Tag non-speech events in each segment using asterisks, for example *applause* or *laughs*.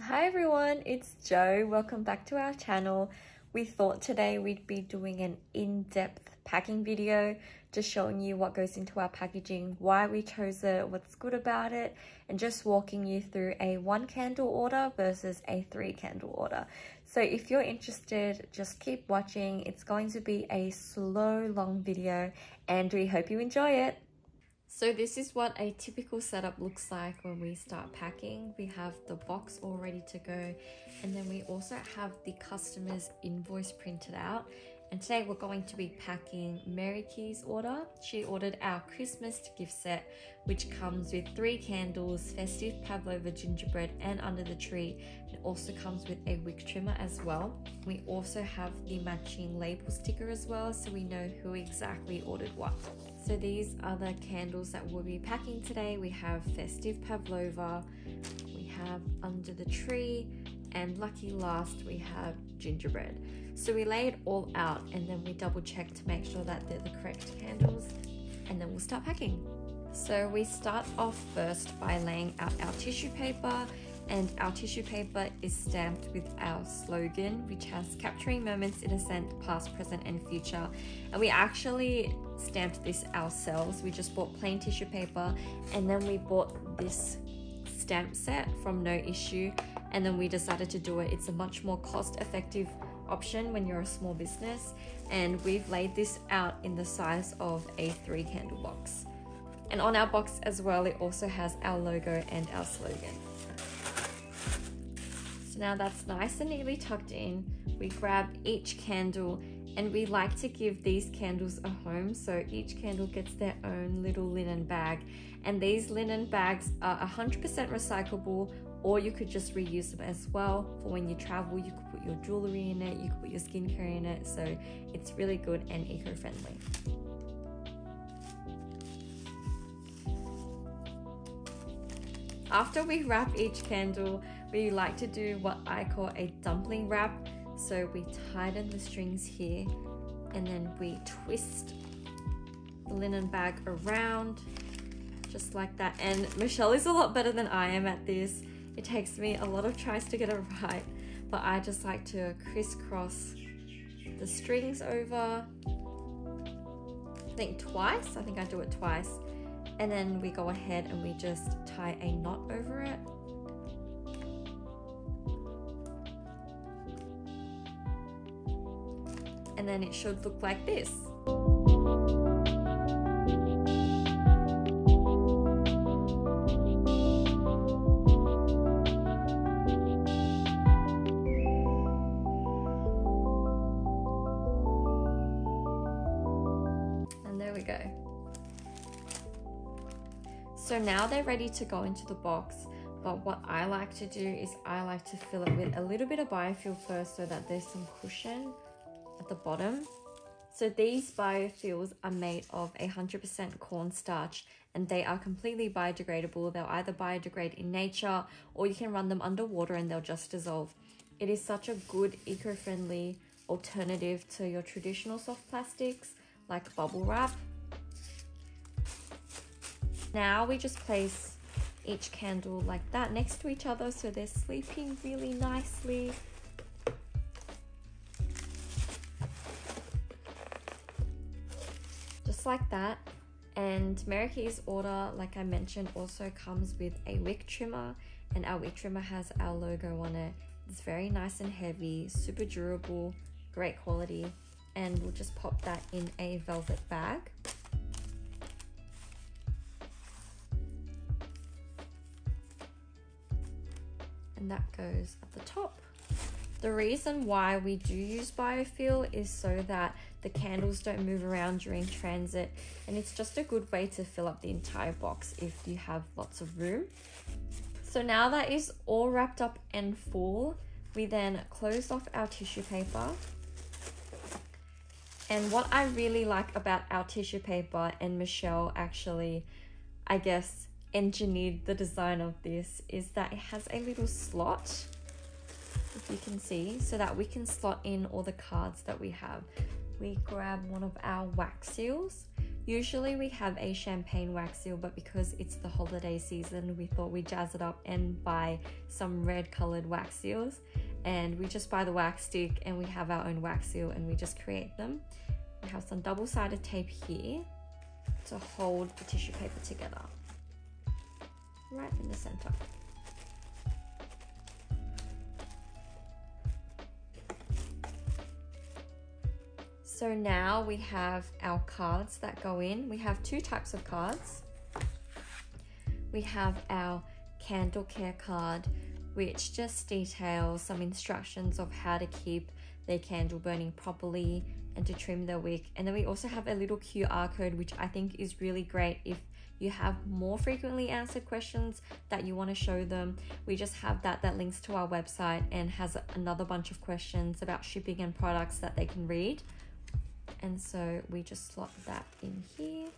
Hi everyone, it's Jo. Welcome back to our channel. We thought today we'd be doing an in-depth packing video, just showing you what goes into our packaging, why we chose it, what's good about it, and just walking you through a one candle order versus a three candle order. So if you're interested, just keep watching. It's going to be a slow, long video, and we hope you enjoy it. So this is what a typical setup looks like when we start packing. We have the box all ready to go and then we also have the customer's invoice printed out. And today we're going to be packing Mary Key's order. She ordered our Christmas gift set, which comes with three candles, festive pavlova gingerbread, and under the tree. It also comes with a wick trimmer as well. We also have the matching label sticker as well, so we know who exactly ordered what. So these are the candles that we'll be packing today. We have Festive Pavlova, we have Under the Tree, and lucky last we have gingerbread. So we lay it all out and then we double check to make sure that they're the correct candles and then we'll start packing. So we start off first by laying out our tissue paper and our tissue paper is stamped with our slogan which has capturing moments in a scent past present and future and we actually stamped this ourselves. We just bought plain tissue paper and then we bought this stamp set from noissue and then we decided to do it. It's a much more cost effective option when you're a small business and we've laid this out in the size of a three candle box. And on our box as well it also has our logo and our slogan so now that's nice and neatly tucked in. We grab each candle and we like to give these candles a home. So each candle gets their own little linen bag and these linen bags are 100% recyclable or you could just reuse them as well. For when you travel you could put your jewelry in it you could put your skincare in it. So it's really good and eco-friendly after we wrap each candle we like to do what I call a dumpling wrap. So we tighten the strings here and then we twist the linen bag around just like that. And Michelle is a lot better than I am at this. It takes me a lot of tries to get it *laughs* right, but I just like to crisscross the strings over. I think twice, I think I do it twice. And then we go ahead and we just tie a knot over it. and then it should look like this. So now they're ready to go into the box but what I like to do is I like to fill it with a little bit of biofuel first so that there's some cushion at the bottom. So these biofuels are made of 100% cornstarch and they are completely biodegradable. They'll either biodegrade in nature or you can run them underwater and they'll just dissolve. It is such a good eco-friendly alternative to your traditional soft plastics like bubble wrap. Now we just place each candle like that next to each other so they're sleeping really nicely. Just like that. And Mary order, like I mentioned, also comes with a wick trimmer and our wick trimmer has our logo on it. It's very nice and heavy, super durable, great quality. And we'll just pop that in a velvet bag. And that goes at the top. The reason why we do use biofuel is so that the candles don't move around during transit and it's just a good way to fill up the entire box if you have lots of room. So now that is all wrapped up and full, we then closed off our tissue paper. And what I really like about our tissue paper and Michelle actually, I guess, engineered the design of this is that it has a little slot if you can see, so that we can slot in all the cards that we have. We grab one of our wax seals, Usually we have a champagne wax seal, but because it's the holiday season, we thought we'd jazz it up and buy some red colored wax seals. And we just buy the wax stick and we have our own wax seal and we just create them. We have some double-sided tape here to hold the tissue paper together. Right in the center. So now we have our cards that go in. We have two types of cards. We have our candle care card, which just details some instructions of how to keep their candle burning properly and to trim the wick. And then we also have a little QR code, which I think is really great if you have more frequently answered questions that you want to show them. We just have that that links to our website and has another bunch of questions about shipping and products that they can read. And so we just slot that in here.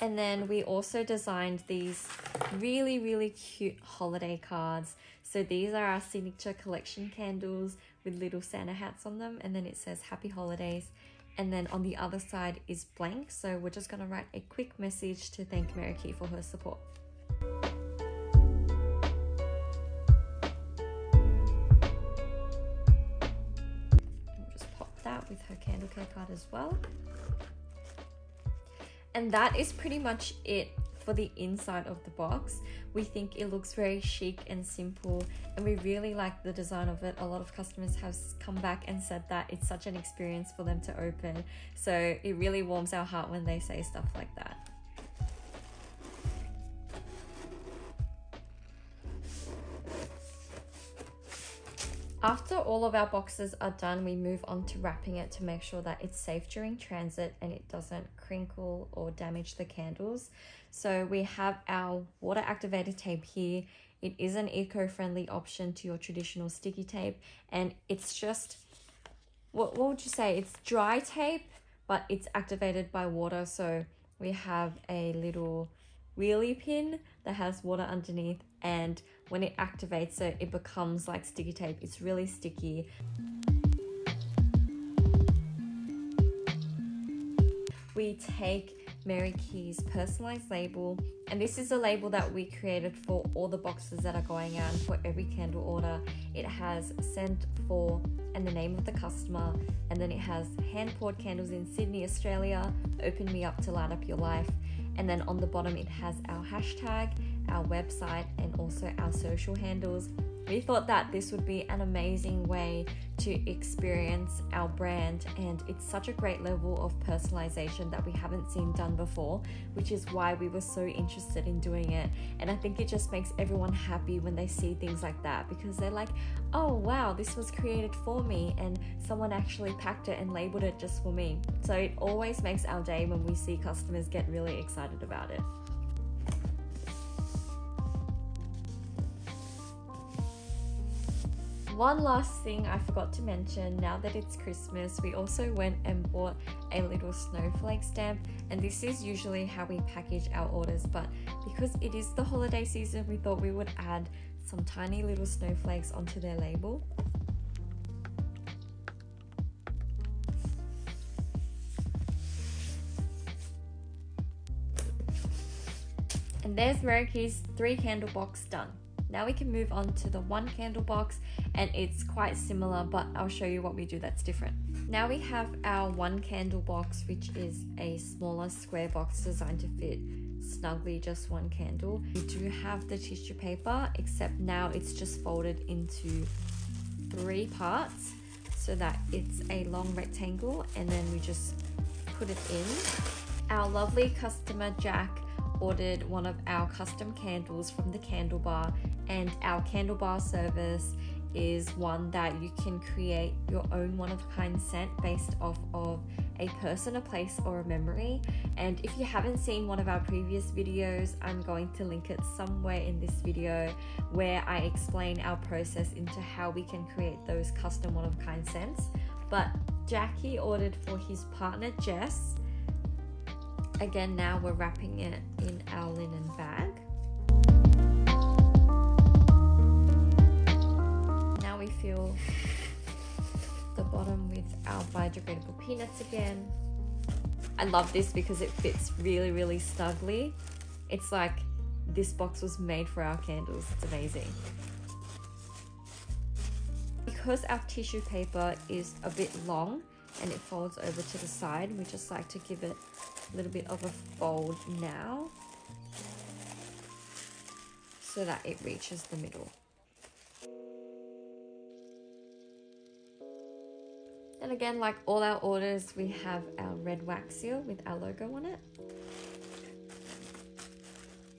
And then we also designed these really really cute holiday cards. So these are our signature collection candles with little Santa hats on them. And then it says happy holidays and then on the other side is blank. So we're just going to write a quick message to thank Mary Key for her support. Just pop that with her candle care card as well. And that is pretty much it for the inside of the box. We think it looks very chic and simple and we really like the design of it. A lot of customers have come back and said that it's such an experience for them to open. So it really warms our heart when they say stuff like that. After all of our boxes are done, we move on to wrapping it to make sure that it's safe during transit and it doesn't crinkle or damage the candles. So we have our water activated tape here. It is an eco-friendly option to your traditional sticky tape and it's just, what, what would you say? It's dry tape, but it's activated by water. So we have a little wheelie pin that has water underneath and when it activates it, it becomes like sticky tape. It's really sticky. We take Mary Key's personalized label, and this is a label that we created for all the boxes that are going out for every candle order. It has sent for and the name of the customer, and then it has hand poured candles in Sydney, Australia. Open me up to light up your life. And then on the bottom, it has our hashtag, our website, and also our social handles. We thought that this would be an amazing way to experience our brand, and it's such a great level of personalization that we haven't seen done before, which is why we were so interested in doing it. And I think it just makes everyone happy when they see things like that because they're like, oh wow, this was created for me, and someone actually packed it and labeled it just for me. So it always makes our day when we see customers get really excited about it. One last thing I forgot to mention now that it's Christmas, we also went and bought a little snowflake stamp, and this is usually how we package our orders. But because it is the holiday season, we thought we would add some tiny little snowflakes onto their label. And there's Mary three candle box done. Now we can move on to the one candle box and it's quite similar but I'll show you what we do that's different. Now we have our one candle box which is a smaller square box designed to fit snugly just one candle. We do have the tissue paper except now it's just folded into three parts so that it's a long rectangle and then we just put it in. Our lovely customer Jack ordered one of our custom candles from the candle bar and our candle bar service is one that you can create your own one of a kind scent based off of a person, a place, or a memory. And if you haven't seen one of our previous videos, I'm going to link it somewhere in this video where I explain our process into how we can create those custom one of a kind scents. But Jackie ordered for his partner Jess. Again, now we're wrapping it in our linen bag. Now we fill the bottom with our biodegradable peanuts again. I love this because it fits really, really snugly. It's like this box was made for our candles. It's amazing. Because our tissue paper is a bit long and it folds over to the side, we just like to give it a little bit of a fold now so that it reaches the middle. And again, like all our orders, we have our red wax seal with our logo on it.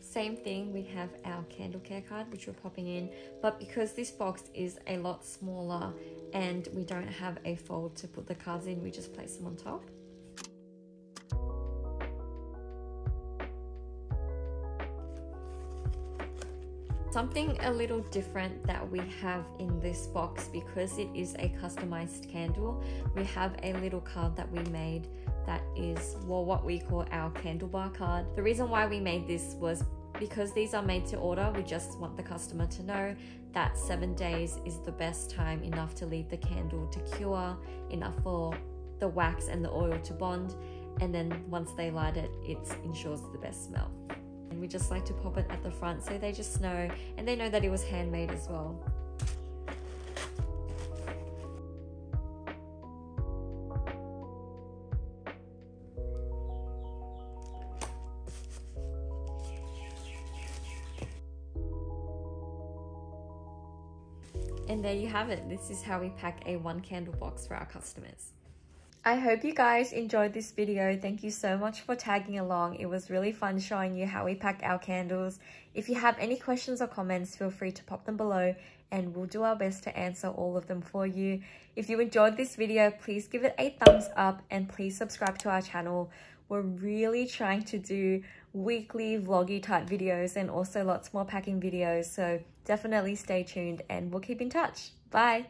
Same thing, we have our candle care card, which we're popping in. But because this box is a lot smaller and we don't have a fold to put the cards in, we just place them on top. Something a little different that we have in this box because it is a customized candle, we have a little card that we made that is well what we call our candle bar card. The reason why we made this was because these are made to order, we just want the customer to know that seven days is the best time enough to leave the candle to cure, enough for the wax and the oil to bond, and then once they light it, it ensures the best smell. And we just like to pop it at the front so they just know and they know that it was handmade as well. And there you have it. This is how we pack a one candle box for our customers. I hope you guys enjoyed this video. Thank you so much for tagging along. It was really fun showing you how we pack our candles. If you have any questions or comments, feel free to pop them below and we'll do our best to answer all of them for you. If you enjoyed this video, please give it a thumbs up and please subscribe to our channel. We're really trying to do weekly vloggy type videos and also lots more packing videos. So definitely stay tuned and we'll keep in touch. Bye.